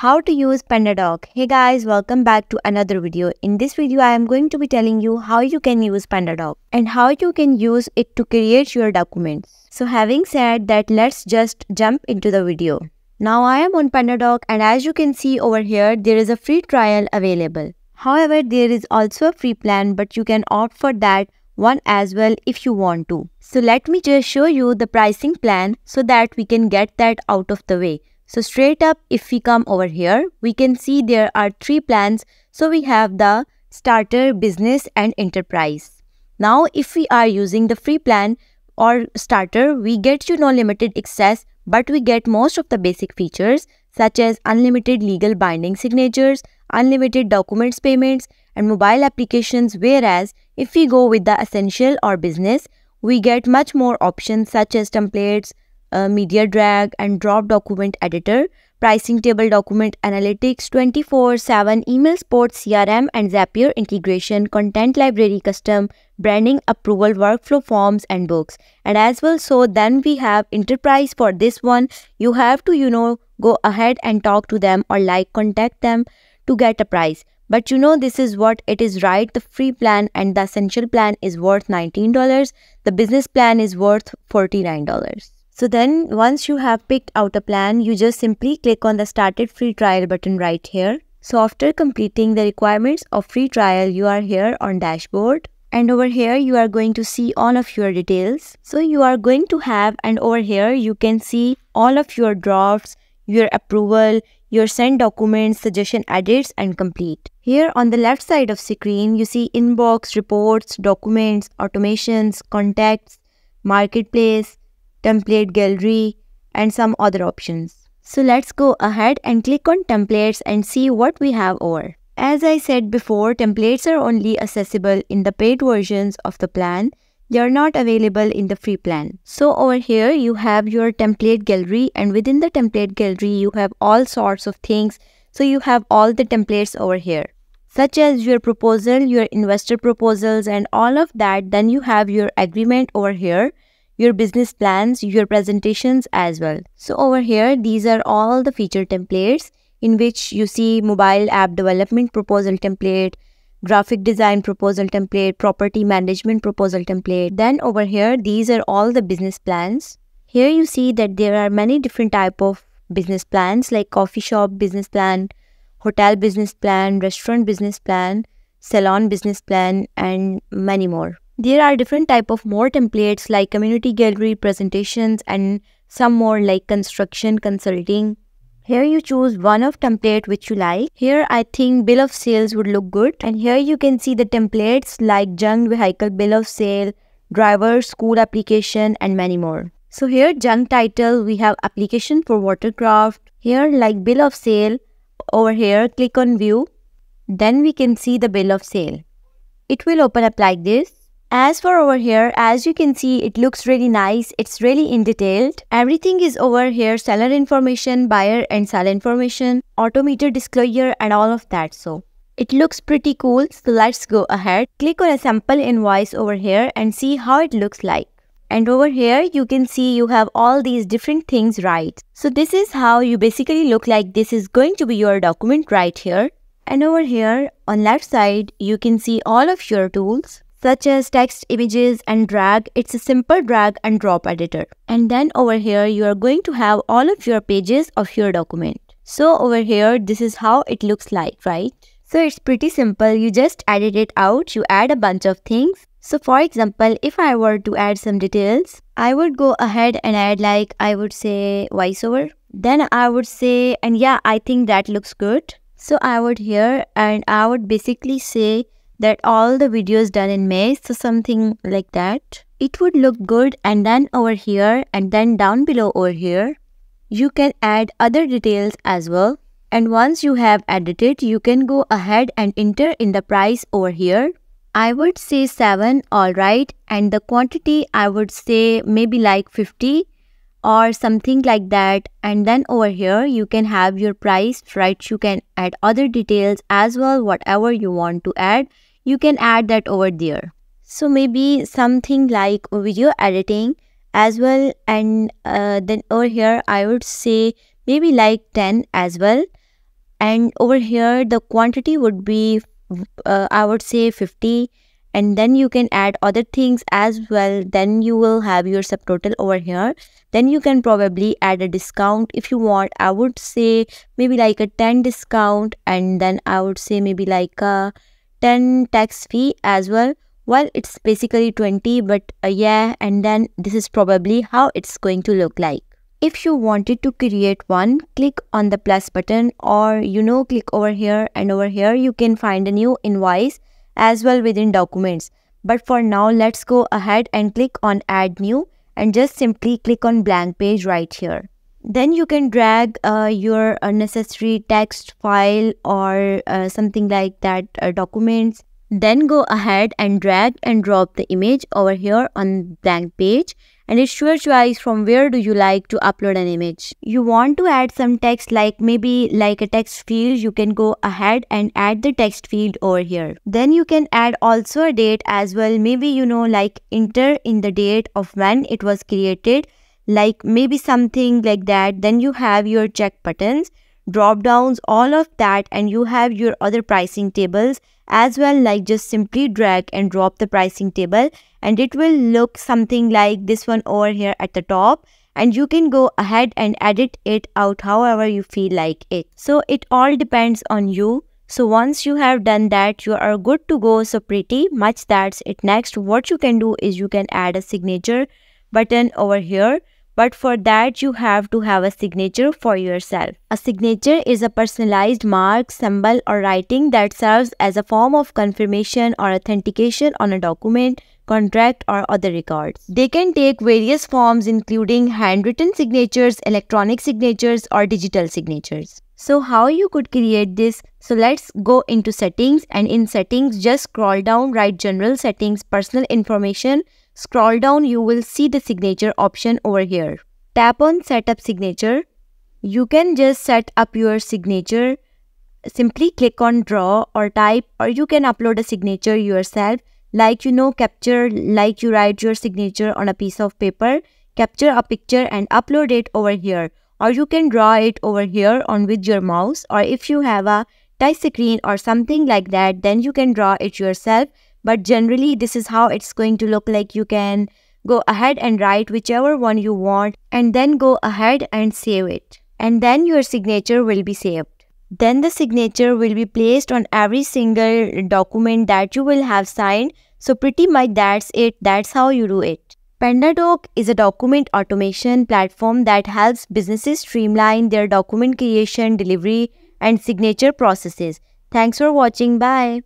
How to use PandaDoc. Hey guys, welcome back to another video. In this video, I am going to be telling you how you can use PandaDoc and how you can use it to create your documents. So having said that, let's just jump into the video. Now I am on PandaDoc and as you can see over here, there is a free trial available. However, there is also a free plan but you can opt for that one as well if you want to. So let me just show you the pricing plan so that we can get that out of the way. So straight up, if we come over here, we can see there are three plans. So we have the starter, business and enterprise. Now, if we are using the free plan or starter, we get you no limited access, but we get most of the basic features such as unlimited legal binding signatures, unlimited documents payments and mobile applications. Whereas if we go with the essential or business, we get much more options such as templates, uh, media drag and drop document editor, pricing table document analytics, 24-7 email support CRM and Zapier integration, content library custom, branding approval, workflow forms and books. And as well, so then we have enterprise for this one. You have to, you know, go ahead and talk to them or like contact them to get a price. But you know, this is what it is right. The free plan and the essential plan is worth $19. The business plan is worth $49. So then once you have picked out a plan, you just simply click on the started free trial button right here. So after completing the requirements of free trial, you are here on dashboard and over here you are going to see all of your details. So you are going to have and over here you can see all of your drafts, your approval, your send documents, suggestion edits and complete. Here on the left side of screen, you see inbox, reports, documents, automations, contacts, marketplace, template gallery and some other options. So let's go ahead and click on templates and see what we have over. As I said before, templates are only accessible in the paid versions of the plan. They are not available in the free plan. So over here you have your template gallery and within the template gallery you have all sorts of things. So you have all the templates over here such as your proposal, your investor proposals and all of that. Then you have your agreement over here your business plans, your presentations as well. So over here, these are all the feature templates in which you see mobile app development proposal template, graphic design proposal template, property management proposal template. Then over here, these are all the business plans. Here you see that there are many different type of business plans like coffee shop business plan, hotel business plan, restaurant business plan, salon business plan and many more. There are different type of more templates like community gallery presentations and some more like construction consulting. Here you choose one of template which you like. Here I think bill of sales would look good. And here you can see the templates like junk vehicle bill of sale, driver, school application and many more. So here junk title we have application for watercraft. Here like bill of sale. Over here click on view. Then we can see the bill of sale. It will open up like this. As for over here, as you can see, it looks really nice. It's really in detailed. Everything is over here, seller information, buyer and seller information, odometer disclosure and all of that. So it looks pretty cool. So let's go ahead. Click on a sample invoice over here and see how it looks like. And over here, you can see you have all these different things right. So this is how you basically look like this is going to be your document right here. And over here on left side, you can see all of your tools such as text, images and drag. It's a simple drag and drop editor. And then over here, you are going to have all of your pages of your document. So over here, this is how it looks like, right? So it's pretty simple. You just edit it out. You add a bunch of things. So for example, if I were to add some details, I would go ahead and add like, I would say voiceover. Then I would say, and yeah, I think that looks good. So I would here and I would basically say that all the videos done in May, so something like that. It would look good and then over here and then down below over here, you can add other details as well. And once you have edited, you can go ahead and enter in the price over here. I would say 7, alright, and the quantity I would say maybe like 50 or something like that. And then over here you can have your price right? You can add other details as well whatever you want to add. You can add that over there. So maybe something like video editing as well. And uh, then over here I would say maybe like 10 as well. and over here the quantity would be uh, I would say 50 and then you can add other things as well. Then you will have your subtotal over here. Then you can probably add a discount if you want. I would say maybe like a 10 discount. And then i would say maybe like a 10 tax fee as well. Well it's basically 20 but uh, yeah. And then this is probably how it's going to look like. If you wanted to create one click on the plus button or you know click over here and over here. You can find a new invoice as well within documents. But for now let's go ahead and click on add new and just simply click on blank page right here. Then you can drag uh, your unnecessary text file or uh, something like that uh, documents then go ahead and drag and drop the image over here on blank page and it's your choice from where do you like to upload an image. You want to add some text like maybe like a text field you can go ahead and add the text field over here. Then you can add also a date as well maybe you know like enter in the date of when it was created like maybe something like that then you have your check buttons drop downs all of that and you have your other pricing tables as well like just simply drag and drop the pricing table and it will look something like this one over here at the top and you can go ahead and edit it out however you feel like it. So it all depends on you. So once you have done that, you are good to go. So pretty much that's it. Next, what you can do is you can add a signature button over here but for that, you have to have a signature for yourself. A signature is a personalized mark, symbol, or writing that serves as a form of confirmation or authentication on a document, contract, or other records. They can take various forms including handwritten signatures, electronic signatures, or digital signatures. So how you could create this? So let's go into settings and in settings just scroll down, write general settings, personal information, Scroll down, you will see the signature option over here. Tap on setup signature. You can just set up your signature. Simply click on draw or type or you can upload a signature yourself like you know capture like you write your signature on a piece of paper capture a picture and upload it over here or you can draw it over here on with your mouse or if you have a touch screen or something like that then you can draw it yourself but generally this is how it's going to look like you can go ahead and write whichever one you want and then go ahead and save it and then your signature will be saved then the signature will be placed on every single document that you will have signed so pretty much that's it that's how you do it PandaDoc is a document automation platform that helps businesses streamline their document creation, delivery, and signature processes. Thanks for watching. Bye.